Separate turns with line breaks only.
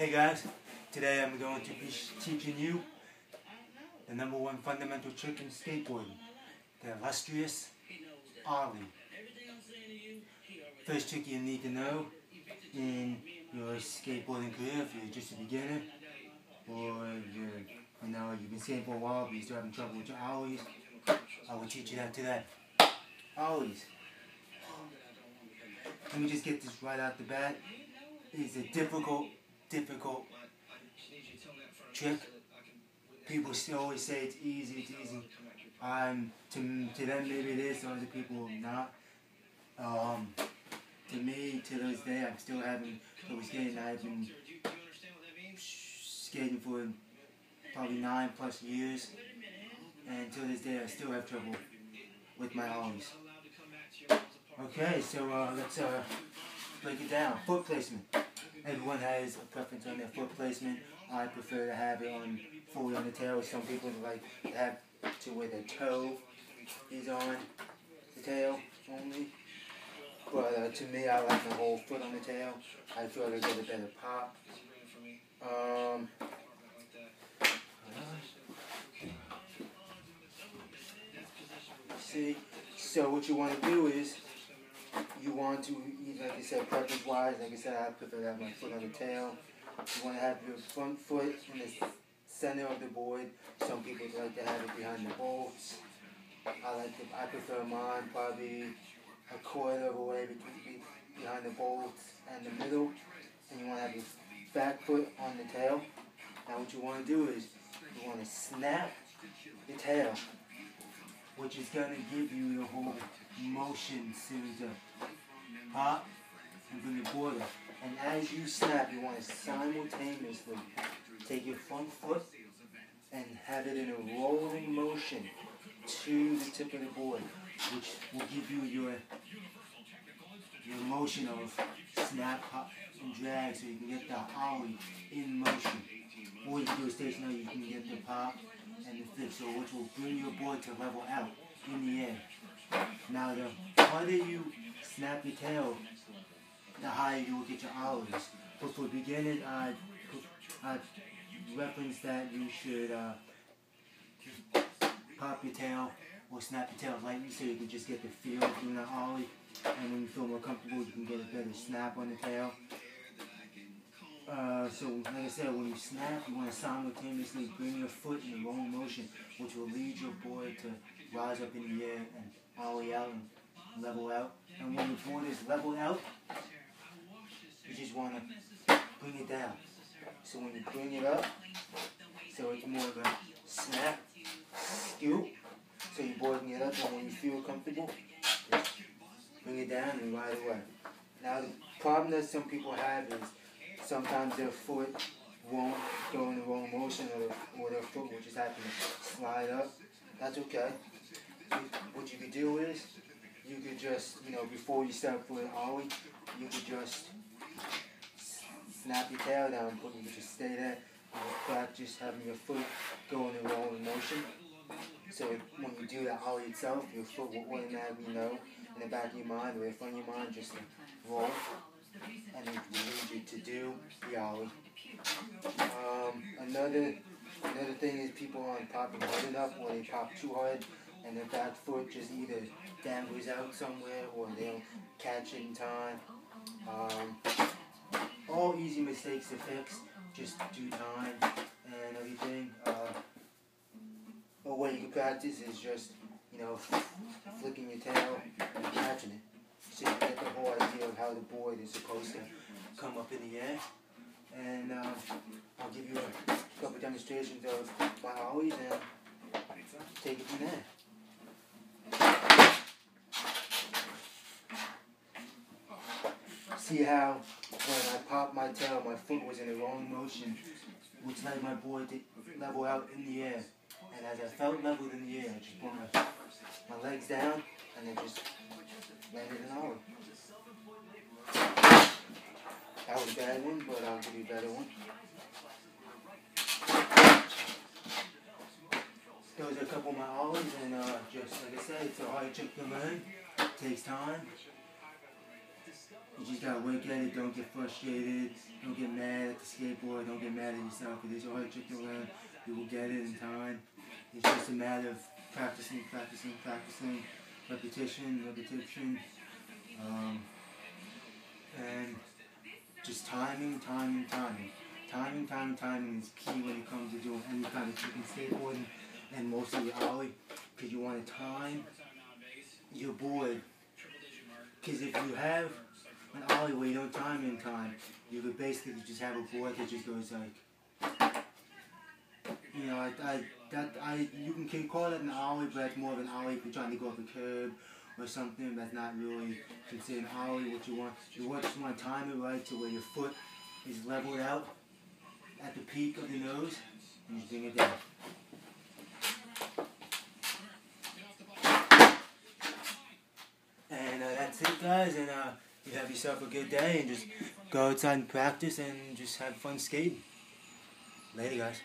Hey guys, today I'm going to be teaching you the number one fundamental trick in skateboarding, the illustrious Ollie. First trick you need to know in your skateboarding career, if you're just a beginner, or you're, you know, you've been skating for a while but you're still having trouble with your Ollies, I will teach you that today. Ollies. Let me just get this right out the bat. It's a difficult difficult trick. People still always say it's easy, it's easy. And to, to them maybe it is, to other people not. Um, to me, to this day, I'm still having trouble skating. I've been skating for probably nine plus years, and to this day, I still have trouble with my arms. Okay, so uh, let's uh, break it down. Foot placement. Everyone has a preference on their foot placement. I prefer to have it on fully on the tail. Some people like to have to where the toe is on the tail only. But uh, to me, I like the whole foot on the tail. I feel like I get a better pop. Um, see, so what you want to do is you want to, like I said, preference wise, like I said, I prefer to have my foot on the tail. You want to have your front foot in the center of the board. Some people like to have it behind the bolts. I like to, I prefer mine probably a quarter of a way between, behind the bolts and the middle. And you want to have your back foot on the tail. Now what you want to do is you want to snap the tail, which is going to give you the whole motion series of pop and bring your board up. And as you snap, you want to simultaneously take your front foot and have it in a rolling motion to the tip of the board, which will give you your your motion of snap, pop, and drag, so you can get the ollie in motion. Or you do a stationary, you can get the pop and the flip, so which will bring your board to level out in the air. Now, the harder you snap your tail, the higher you will get your ollies. But for beginners, I I reference that you should uh, pop your tail or snap your tail lightly so you can just get the feel of doing an ollie. And when you feel more comfortable, you can get a better snap on the tail. Uh, so, like I said, when you snap, you want to simultaneously bring your foot in a rolling motion, which will lead your board to rise up in the air and ollie out and level out. And when the board is leveled out, you just want to bring it down. So when you bring it up, so it's more of a snap, scoop, so you board it up, and when you feel comfortable, bring it down and ride away. Now the problem that some people have is sometimes their foot won't go in the wrong motion or, or their foot will just happen to slide up. That's okay. What you could do is, just, you know, before you start an ollie, you could just snap your tail down, but you just stay there and practice having your foot go in the wrong motion. So when you do that ollie itself, your foot will automatically know in the back of your mind or in front of your mind just roll and it will lead you to do the ollie. Um, another another thing is people aren't popping hard enough or they pop too hard and their back foot just either dangles out somewhere or they don't catch it in time. Um, all easy mistakes to fix. Just do time and everything. Uh, a way you can practice is just, you know, flicking your tail and catching it. So you get the whole idea of how the board is supposed to come up in the air. And uh, I'll give you a couple demonstrations of my ollies and take it from there. See how when I popped my tail, my foot was in the wrong motion, which led my board to level out in the air. And as I felt leveled in the air, I just put my, my legs down and then just landed an ollie. That was a bad one, but I'll give you a better one. Those are a couple of my ollies, and uh, just like I said, it's a hard trick to learn. Takes time. You just gotta work at it. Don't get frustrated. Don't get mad at the skateboard. Don't get mad at yourself. If it's a hard trick to learn, you will get it in time. It's just a matter of practicing, practicing, practicing, repetition, repetition, um, and just timing, timing, timing. Timing, timing, timing is key when it comes to doing any kind of trick in skateboarding and mostly ollie because you want to time your board. Because if you have an ollie where you don't time in time, you could basically just have a board that just goes like, you know, I, I that I you can call it an ollie, but it's more of an ollie if you're trying to go off a curb or something that's not really considered an ollie. What you want, you want just want to time it right to where your foot is leveled out at the peak of the nose, and you bring it down. And uh, that's it, guys. And uh, you have yourself a good day, and just go outside and practice, and just have fun skating. Later, guys.